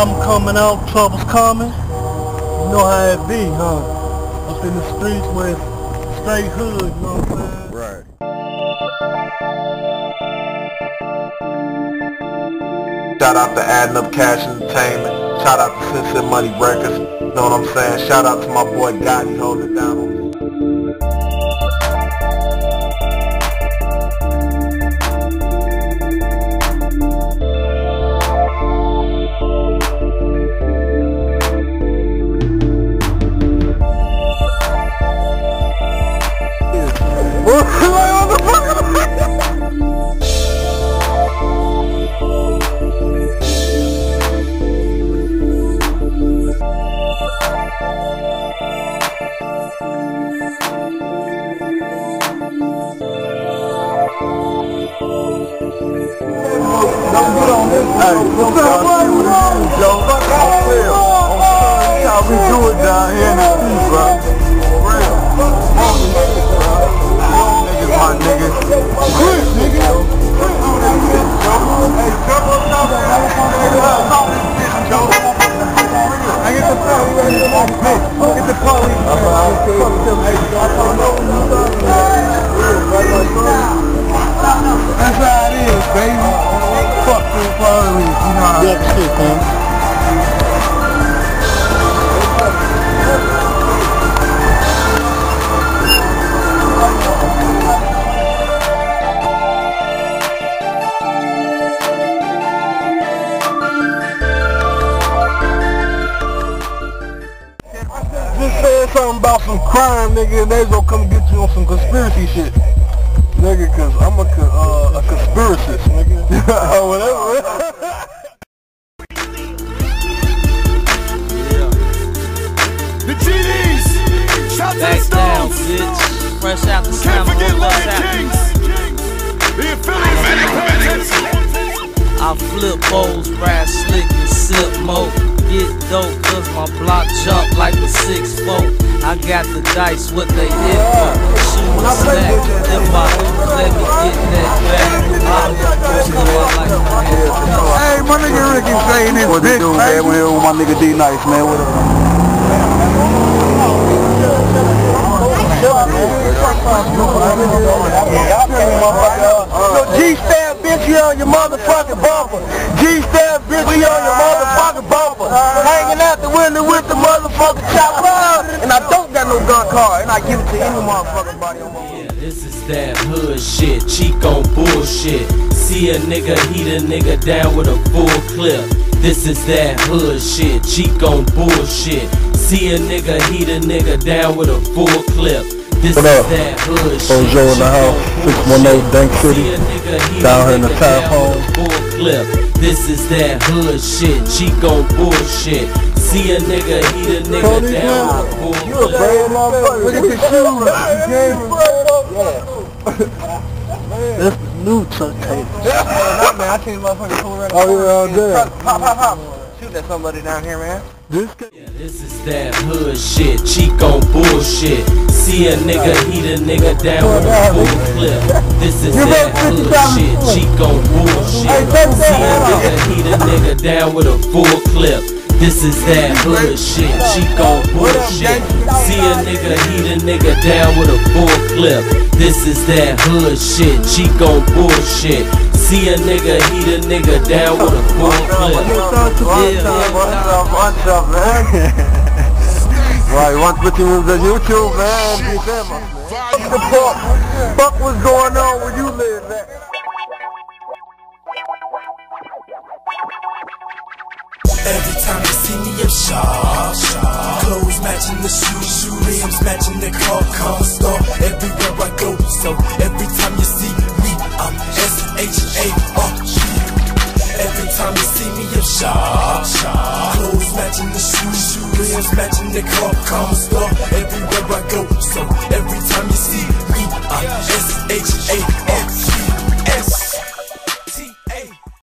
album coming out, trouble's coming. You know how it be, huh? Up in the streets with straight hood, you know what I'm saying? Right. Shout out to Adding Up Cash Entertainment. Shout out to Sincere Money Records. You know what I'm saying? Shout out to my boy Gotti holding it down on me. Hey, what's up, boy? Shit, man. Just said something about some crime, nigga, and they gonna come get you on some conspiracy shit. Nigga, cause I'm a, GDs! Shout to the Back down, Stones! bitch. Fresh out the Can't forget what's Larry happening? Kings! The affiliates I flip bowls, ride slick and sip mo. Get dope cause my block jump like a six foot. I got the dice, what they hit for. Shoot a snack, then my let me get that back. I'm like my head. Hey, my nigga Ricky saying this What bitch, it do, man? We here with my nigga D-Nice, man. What up? So G-Stab bitch, you on your motherfucking bumper. G-Stab bitch, you on your motherfucking bumper. Hanging out the window with the motherfucking chopper. And I don't got no gun card, and I give it to any motherfucking body on my Yeah, this is that hood shit, cheek on bullshit. See a nigga, heat a nigga down with a full clip. This is that hood shit, cheek on bullshit. See a nigga, heat a nigga down with a full clip. This What is up? that hood shit. Ojo in the cheek house, on 618 bullshit. Dank City. See a nigga, heat Down a here in the nigga tap down with home. a full clip. This is that hood shit, cheek on bullshit. See a nigga, heat a nigga Tony down with a full clip. You a clip. bad motherfucker. Look at the shoes. Yeah. That's the new Chuck Taylor. man, I seen motherfuckers pull around. Oh, yeah, out there. Pop, pop, pop. Shoot at somebody down here, man. This guy. Yeah, this is that hood shit, cheek on bullshit. See a nigga, heat a nigga down with a full clip. This is Give that up hood 50,000 shit, cheek on bullshit. Hey, take that See a out. nigga, heat a nigga down with a full clip. This is that hood shit, cheek on bullshit. See a nigga, heat a nigga down with a full clip. This is that hood shit, cheek on bullshit. See a nigga, heat a nigga down with a full clip. What's up, man? Right, once with you the YouTube, man. Famous, man. The fuck, fuck what's going on where you live at? The car, car store. Everywhere I go, so every time you see me, I'm S-H-A-R. Every time you see me, I'm sharp, sharp. Clothes matching the shoes, rims matching the car, car store. Everywhere I go, so every time you see me, I'm S-H-A-R.